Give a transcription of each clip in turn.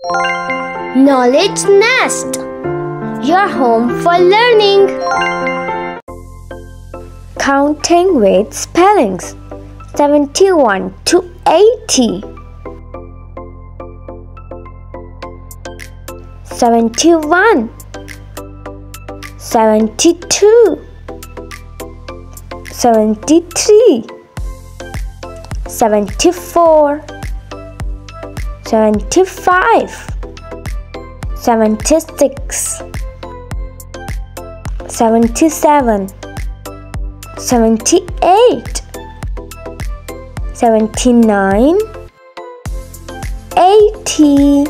Knowledge Nest Your home for learning. Counting with spellings 71 to 80. 71 72 73 74 75 76 77 78 79 80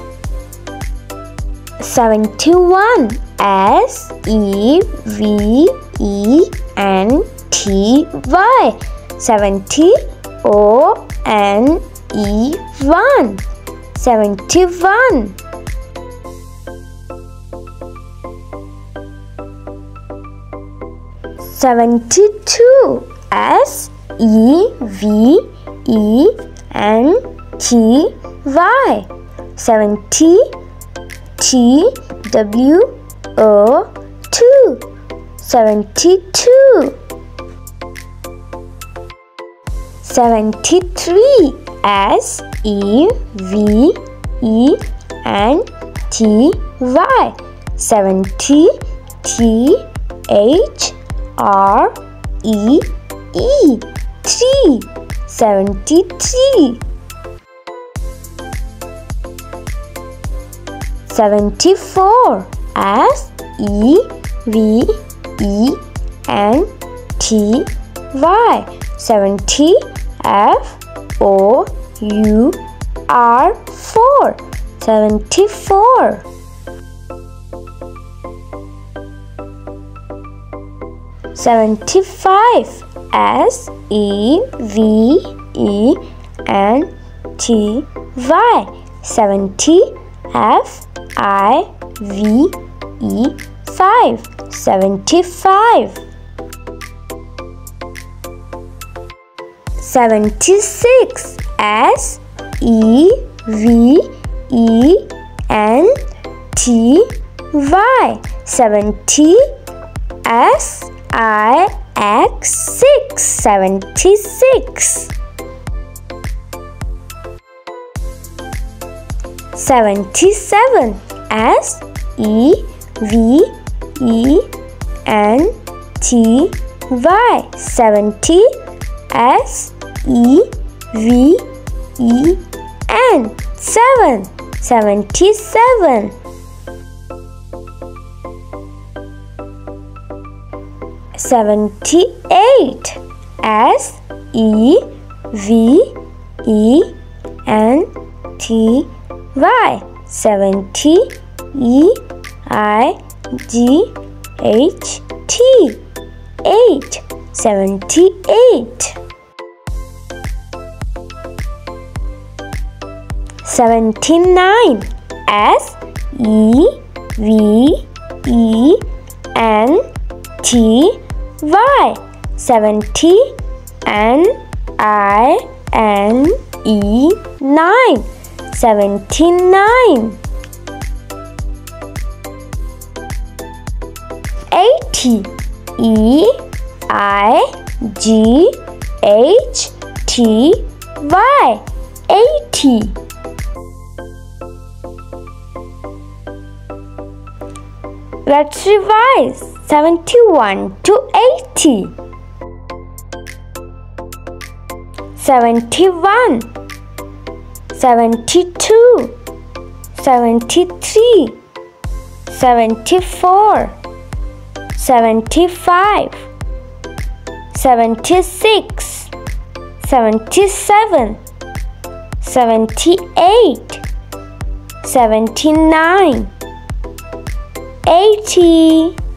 71 S E V E N T Y. 70 O N E 1 71 72 S E V E N T Y. 70 T W O 2 72 73 S E V E N T Y. 70 T H R E E 3 73 74 S E V E N T Y. 70 F O U R 4 74 75 S E V E N T Y. 70 F I V E 5 75 76 S E V E N T Y. 70 S I X 6 76 77 S E V E N T Y. 70 S E V E N 7 77 78 S E V E N T Y. 70 E I G H T. 8 78 79 S E V E N T Y. 70 N I N E 9 79 80 E I G H T Y. 80 Let's revise 71 to 80 71 72 73 74 75 76 77 78 79 80